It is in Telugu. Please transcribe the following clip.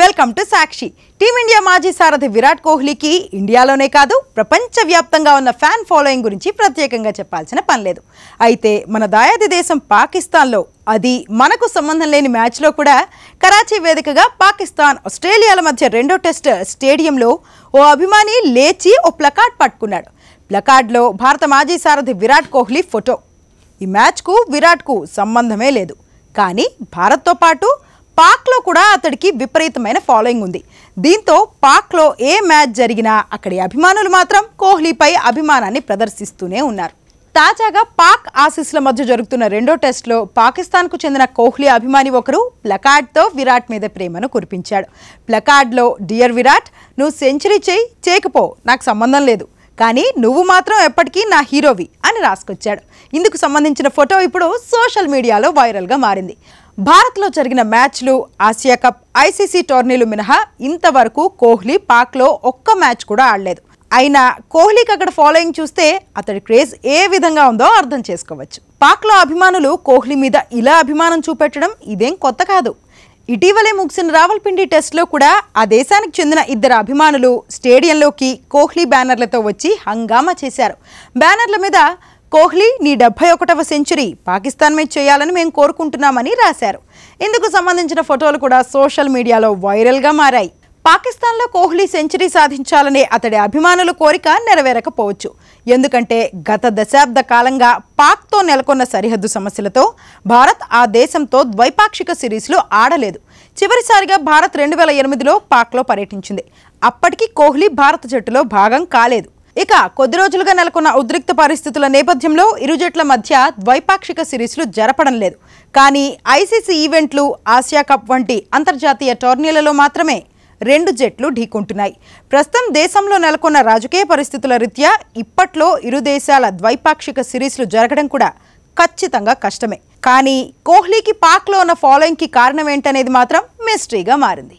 Welcome to Sakshi. టీమిండియా మాజీ సారథి విరాట్ కోహ్లీకి ఇండియాలోనే కాదు ప్రపంచవ్యాప్తంగా ఉన్న ఫ్యాన్ ఫాలోయింగ్ గురించి ప్రత్యేకంగా చెప్పాల్సిన పని లేదు. అయితే మన దాయాది దేశం పాకిస్తాన్లో అది మనకు సంబంధం లేని మ్యాచ్లో కూడా కరాచీ వేదికగా పాకిస్తాన్ ఆస్ట్రేలియాల మధ్య రెండో టెస్ట్ స్టేడియంలో ఓ అభిమాని లేచి ఓ ప్లకార్డ్ పట్టుకున్నాడు. ప్లకార్డ్లో భారత మాజీ సారథి విరాట్ కోహ్లీ ఫోటో. ఈ మ్యాచ్కు విరాట్కు సంబంధమే లేదు. కానీ భారత్తో పాటు పాక్లో కూడా అతడికి విపరీతమైన ఫాలోయింగ్ ఉంది. దీంతో పాక్లో ఏ మ్యాచ్ జరిగినా అక్కడి అభిమానులు మాత్రం కోహ్లీపై అభిమానాన్ని ప్రదర్శిస్తూనే ఉన్నారు. తాజాగా పాక్ ఆసీస్ల మధ్య జరుగుతున్న రెండో టెస్ట్లో పాకిస్తాన్కు చెందిన కోహ్లీ అభిమాని ఒకరు ప్లకార్డ్తో విరాట్ మీద ప్రేమను కురిపించాడు. ప్లకార్డ్లో డియర్ విరాట్ నువ్వు సెంచరీ చేయి చేయకపో నాకు సంబంధం లేదు. కానీ నువ్వు మాత్రం ఎప్పటికీ నా హీరోవి అని రాసుకొచ్చాడు. ఇందుకు సంబంధించిన ఫోటో ఇప్పుడు సోషల్ మీడియాలో వైరల్గా మారింది. భారత్లో జరిగిన మ్యాచ్లు ఆసియా కప్ ఐసీసీ టోర్నీలు మినహా ఇంతవరకు కోహ్లీ పాక్లో ఒక్క మ్యాచ్ కూడా ఆడలేదు. అయినా కోహ్లీకి అక్కడ ఫాలోయింగ్ చూస్తే అతడి క్రేజ్ ఏ విధంగా ఉందో అర్థం చేసుకోవచ్చు. పాక్లో అభిమానులు కోహ్లీ మీద ఇలా అభిమానం చూపెట్టడం ఇదేం కొత్త కాదు. ఇటీవలే ముగిసిన రావల్పిండి టెస్ట్లో కూడా ఆ దేశానికి చెందిన ఇద్దరు అభిమానులు స్టేడియంలోకి కోహ్లీ బ్యానర్లతో వచ్చి హంగామా చేశారు. బ్యానర్ల మీద కోహ్లీ నీ డెబ్బై ఒకటవ సెంచరీ పాకిస్తాన్ మీద చేయాలని మేము కోరుకుంటున్నామని రాశారు. ఇందుకు సంబంధించిన ఫోటోలు కూడా సోషల్ మీడియాలో వైరల్గా మారాయి. పాకిస్తాన్లో కోహ్లీ సెంచరీ సాధించాలనే అతడి అభిమానుల కోరిక నెరవేరకపోవచ్చు. ఎందుకంటే గత దశాబ్ద కాలంగా పాక్తో నెలకొన్న సరిహద్దు సమస్యలతో భారత్ ఆ దేశంతో ద్వైపాక్షిక సిరీస్లో ఆడలేదు. చివరిసారిగా భారత్ రెండు వేల ఎనిమిదిలో పాక్లో పర్యటించింది. అప్పటికి కోహ్లీ భారత జట్టులో భాగం కాలేదు. ఇక కొద్ది రోజులుగా నెలకొన్న ఉద్రిక్త పరిస్థితుల నేపథ్యంలో ఇరు జట్ల మధ్య ద్వైపాక్షిక సిరీస్లు జరపడం లేదు. కానీ ఐసీసీ ఈవెంట్లు ఆసియా కప్ వంటి అంతర్జాతీయ టోర్నీలలో మాత్రమే రెండు జట్లు ఢీకొంటున్నాయి. ప్రస్తుతం దేశంలో నెలకొన్న రాజకీయ పరిస్థితుల రీత్యా ఇప్పట్లో ఇరు దేశాల ద్వైపాక్షిక సిరీస్లు జరగడం కూడా ఖచ్చితంగా కష్టమే. కానీ కోహ్లీకి పాక్లో ఉన్న ఫాలోయింగ్కి కారణం ఏంటనేది మాత్రం మిస్టరీగా మారింది.